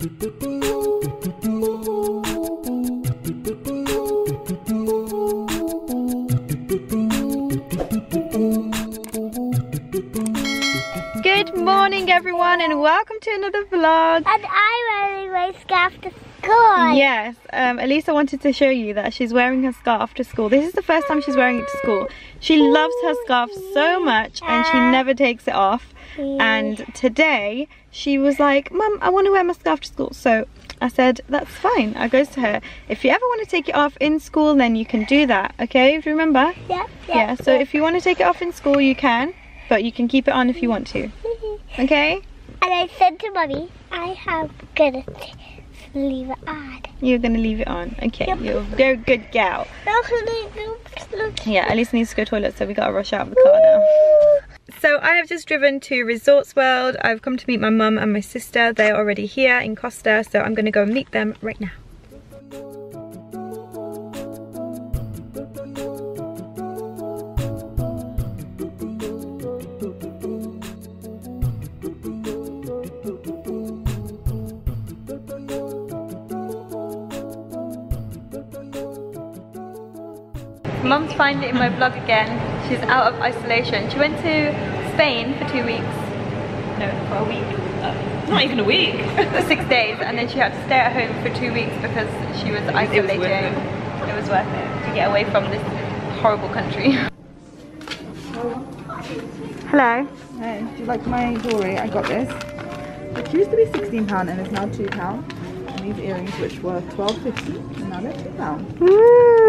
Good morning everyone and welcome to another vlog. And I'm wearing my scarf to school. Yes, um, Elisa wanted to show you that she's wearing her scarf to school. This is the first time she's wearing it to school. She loves her scarf so much and she never takes it off. And today she was like, Mum, I want to wear my scarf to school. So I said, that's fine. I goes to her, if you ever want to take it off in school, then you can do that. Okay, do you remember? Yeah, yeah. Yeah, so if you want to take it off in school, you can. But you can keep it on if you want to. Okay? And I said to mommy, I have gonna leave it on. You're going to leave it on. Okay, Yep. you're a very good gal. Yeah, Elisa needs to go to the toilet, so we gotta rush out of the car now. So I have just driven to Resorts World. I've come to meet my mum and my sister. They're already here in Costa, so I'm gonna go and meet them right now. Mum's finally in my vlog again. She's out of isolation. She went to Spain for two weeks. No, for a week. Uh, not even a week. For six days, and then she had to stay at home for two weeks because she was isolating. worth it. It was worth it to get away from this horrible country. Hello. Hey, do you like my jewellery? I got this. It used to be £16 and it's now £2. And these earrings, which were $12.50, and now they're £2.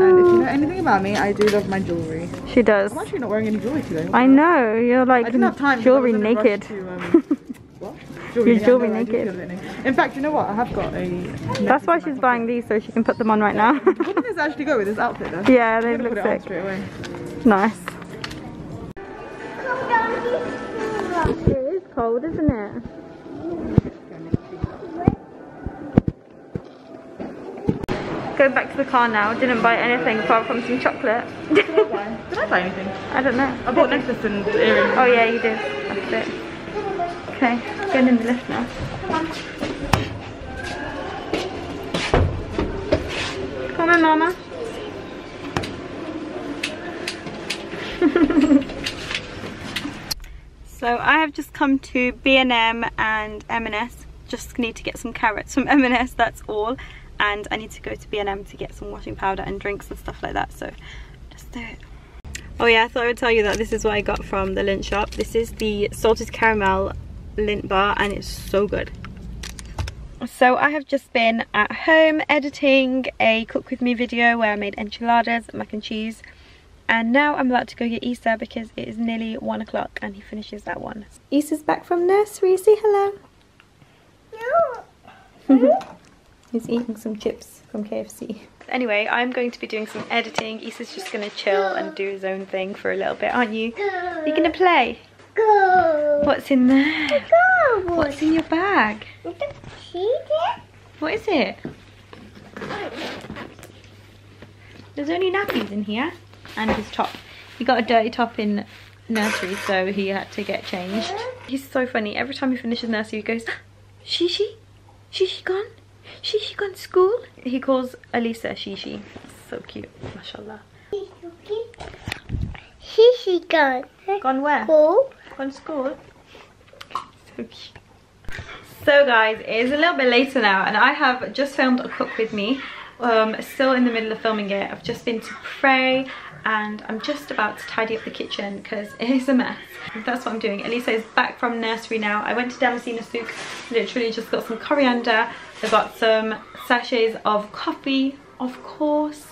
And if you know anything about me, I do love my jewellery. She does. I'm actually not wearing any jewellery today. I know, you're like I didn't have time. 'cause I jewelry was in a rush naked. To, um, what? Jewelry, You're jewelry no, naked. feel a bit naked. In fact, you know what? I have got a. That's why she's buying these so she can put them on right now. what does this actually go with this outfit though? yeah, they look put it on sick. straight away. Nice. Come down this It is cold, isn't it? Going back to the car now. Didn't buy anything apart from some chocolate. Did I buy anything? I don't know. I bought necklace and earrings. Oh yeah, you did. That's it. Okay, going in the lift now. Come on, Mama. so I have just come to B&M and M&S. Just need to get some carrots from M&S, that's all. And I need to go to B&M to get some washing powder and drinks and stuff like that. So just do it. Oh yeah, I thought I would tell you that this is what I got from the Lindt shop. This is the salted caramel Lindt bar and it's so good. So I have just been at home editing a cook with me video where I made enchiladas, mac and cheese. And now I'm about to go get Issa because it is nearly one o'clock and he finishes at one. Issa's back from nursery, say hello. No. He's eating some chips from KFC. Anyway, I'm going to be doing some editing. Issa's just going to chill and do his own thing for a little bit, aren't you? You're going to play? Go. What's in there? Go. What's in your bag? What is it? There's only nappies in here and his top. He got a dirty top in nursery, so he had to get changed. He's so funny. Every time he finishes nursery, he goes, Shishi? Shishi gone? Shishi gone to school? He calls Elisa Shishi. So cute, mashallah. She goes. Gone where? Go. Gone to school? So cute. So guys, it is a little bit later now and I have just filmed a cook with me. Um, still in the middle of filming it. I've just been to pray and I'm just about to tidy up the kitchen because it is a mess. That's what I'm doing. Elisa is back from nursery now. I went to Damascene Souk, literally just got some coriander. I got some sachets of coffee, of course.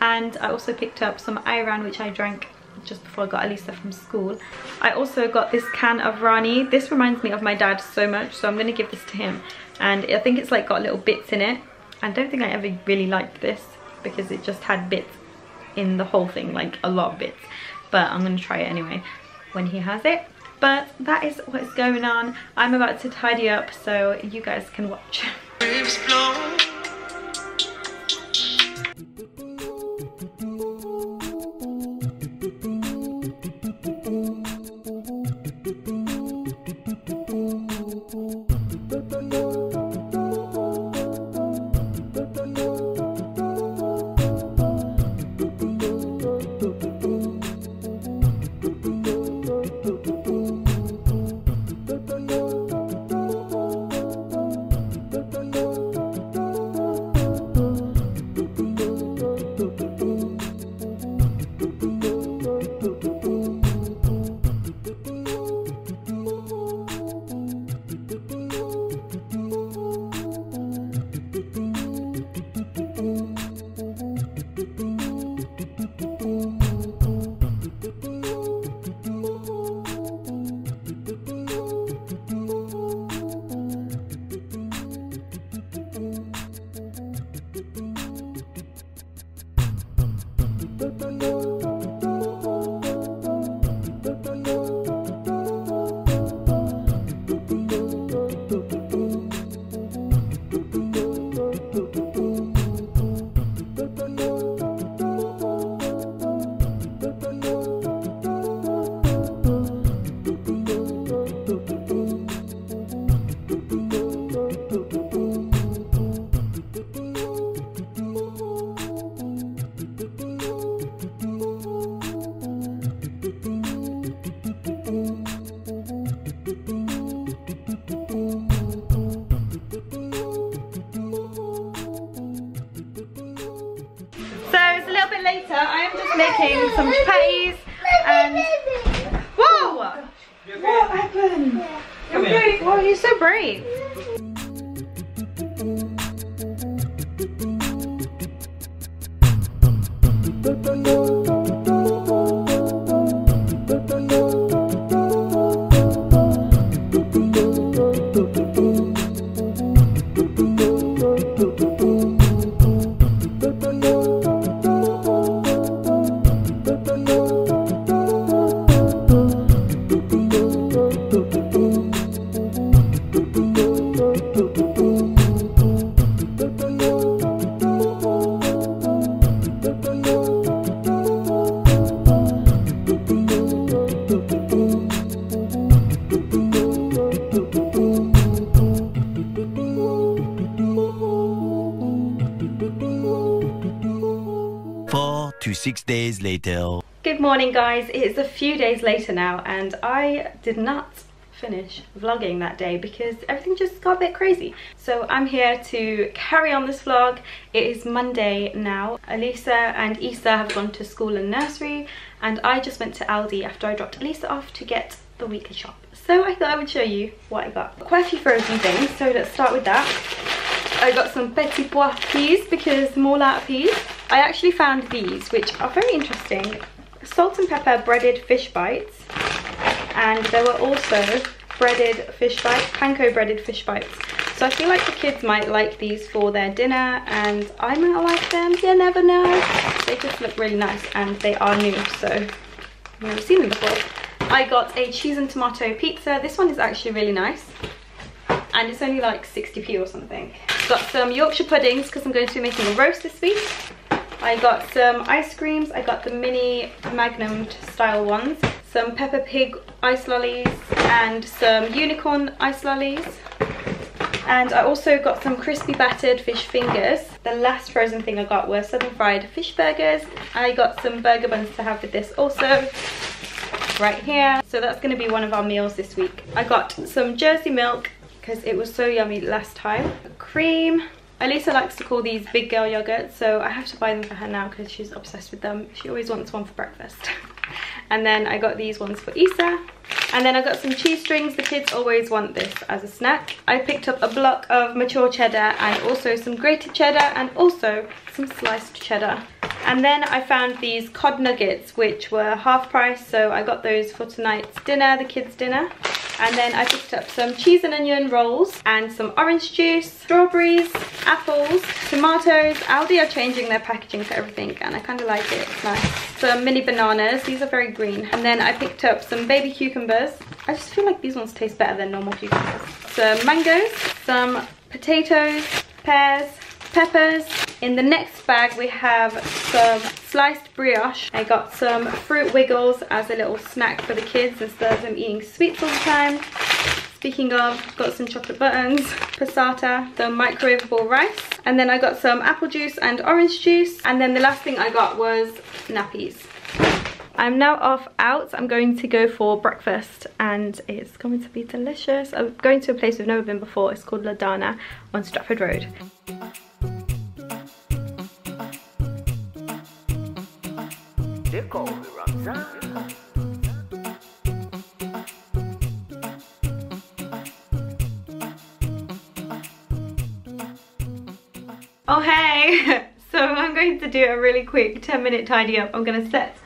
And I also picked up some Ayran, which I drank just before I got Elisa from school. I also got this can of Rani. This reminds me of my dad so much, so I'm going to give this to him. And I think it's like got little bits in it. I don't think I ever really liked this because it just had bits in the whole thing, like a lot of bits. But I'm going to try it anyway when he has it. But that is what's going on. I'm about to tidy up so you guys can watch. waves blow. Brave. Four to six days later. Good morning guys, it's a few days later now and I did not finish vlogging that day because everything just got a bit crazy. So I'm here to carry on this vlog. It is Monday now. Elisa and Isa have gone to school and nursery and I just went to Aldi after I dropped Elisa off to get the weekly shop. So I thought I would show you what I got. Quite a few frozen things, so let's start with that. I got some petit pois peas because I'm out peas. I actually found these, which are very interesting. Salt and pepper breaded fish bites. And there were also breaded fish bites, panko breaded fish bites. So I feel like the kids might like these for their dinner and I might like them, you never know. They just look really nice and they are new, so I've never seen them before. I got a cheese and tomato pizza. This one is actually really nice and it's only like 60p or something. Got some Yorkshire puddings because I'm going to be making a roast this week. I got some ice creams. I got the mini Magnum style ones. Some Peppa Pig ice lollies and some unicorn ice lollies. And I also got some crispy battered fish fingers. The last frozen thing I got were southern fried fish burgers. I got some burger buns to have with this also right here. So that's going to be one of our meals this week. I got some Jersey milk because it was so yummy last time. Cream. Elisa likes to call these big girl yogurts, so I have to buy them for her now because she's obsessed with them. She always wants one for breakfast. and then I got these ones for Isa. And then I got some cheese strings. The kids always want this as a snack. I picked up a block of mature cheddar and also some grated cheddar and also some sliced cheddar. And then I found these cod nuggets, which were half price, so I got those for tonight's dinner, the kids' dinner. And then I picked up some cheese and onion rolls and some orange juice, strawberries, apples, tomatoes. Aldi are changing their packaging for everything and I kind of like it, it's nice. Some mini bananas, these are very green. And then I picked up some baby cucumbers. I just feel like these ones taste better than normal cucumbers. Some mangoes, some potatoes, pears, peppers. In the next bag we have some sliced brioche. I got some fruit wiggles as a little snack for the kids instead of them eating sweets all the time. Speaking of, got some chocolate buttons, passata, some microwavable rice, and then I got some apple juice and orange juice, and then the last thing I got was nappies. I'm now off out. I'm going to go for breakfast and it's going to be delicious. I'm going to a place we've never been before. It's called Ladana on Stratford Road. Oh hey! So I'm going to do a really quick 10 minute tidy up. I'm going to set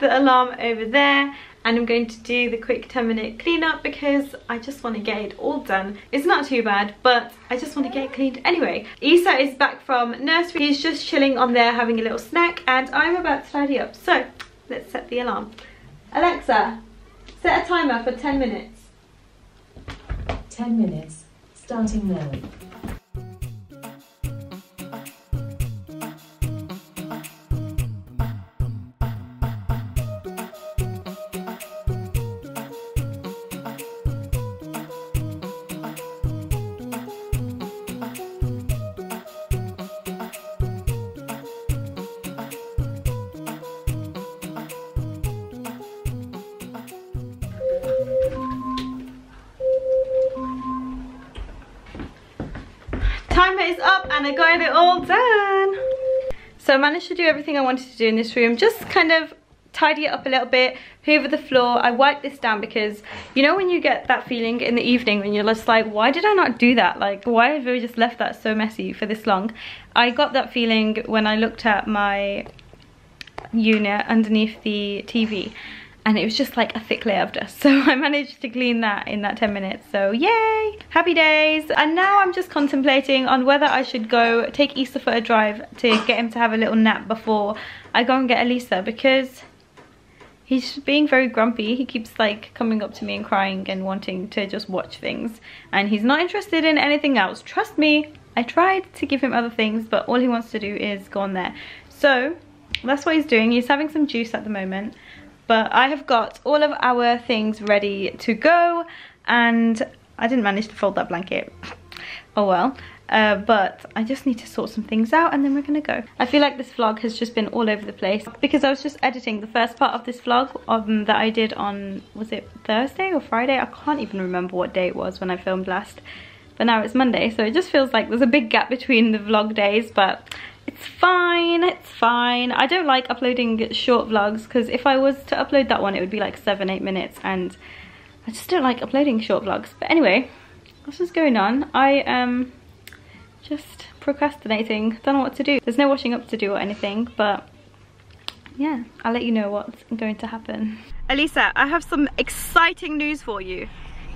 the alarm over there and I'm going to do the quick 10 minute cleanup because I just want to get it all done. It's not too bad, but I just want to get it cleaned anyway. Isa is back from nursery. He's just chilling on there having a little snack and I'm about to tidy up. So let's set the alarm. Alexa, set a timer for 10 minutes. 10 minutes, starting now. Timer is up and I got it all done. So I managed to do everything I wanted to do in this room. Just kind of tidy it up a little bit, hoover the floor. I wiped this down because you know when you get that feeling in the evening when you're just like, why did I not do that? Like, why have I just left that so messy for this long? I got that feeling when I looked at my unit underneath the TV and it was just like a thick layer of dust. So I managed to clean that in that 10 minutes. So yay! Happy days! And now I'm just contemplating on whether I should go take Isa for a drive to get him to have a little nap before I go and get Elisa because he's being very grumpy. He keeps like coming up to me and crying and wanting to just watch things. And he's not interested in anything else. Trust me I tried to give him other things but all he wants to do is go on there. So that's what he's doing. He's having some juice at the moment but I have got all of our things ready to go and I didn't manage to fold that blanket oh well uh, but I just need to sort some things out and then we're gonna go. I feel like this vlog has just been all over the place because I was just editing the first part of this vlog um, that I did on, was it Thursday or Friday? I can't even remember what day it was when I filmed last. But now it's Monday, so it just feels like there's a big gap between the vlog days, but it's fine, it's fine. I don't like uploading short vlogs because if I was to upload that one, it would be like seven, eight minutes and I just don't like uploading short vlogs. But anyway, what's just going on? I am just procrastinating. Don't know what to do. There's no washing up to do or anything, but yeah, I'll let you know what's going to happen. Elisa, I have some exciting news for you.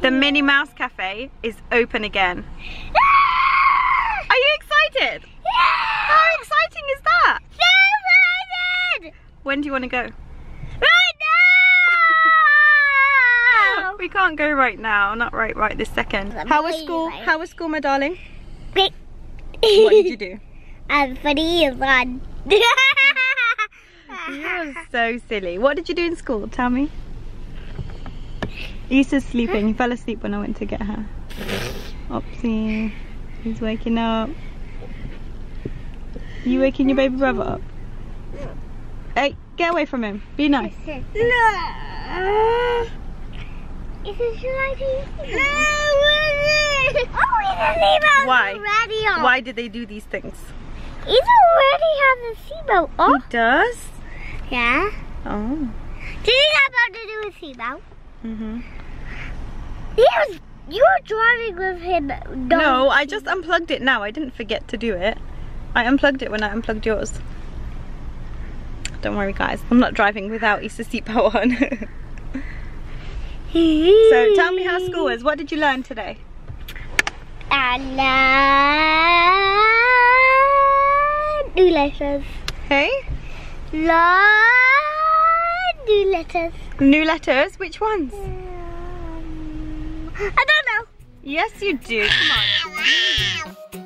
The Minnie Mouse Cafe is open again. Are you excited? How exciting is that? So excited! When do you want to go? Right now! We can't go right now, not right right this second. How was school? How was school, my darling? Great. What did you do? I'm funny fun. You're so silly. What did you do in school? Tell me. Lisa's sleeping. He fell asleep when I went to get her. Oopsie. He's waking up. You waking your baby brother up? Hey, get away from him. Be nice. Is it ready? Oh, it's a seatbelt Why? already on. Why did they do these things? It already has a seatbelt on. He does? Yeah. Oh. Did you have about to do with seatbelt? hmm Yes. You were driving with him. No, I just unplugged it now. I didn't forget to do it. I unplugged it when I unplugged yours. Don't worry guys, I'm not driving without Easter seatbelt on. so tell me how school was. What did you learn today? And learn new letters. Hey? Learn new letters. New letters? Which ones? Um, I don't know. Yes you do, come on.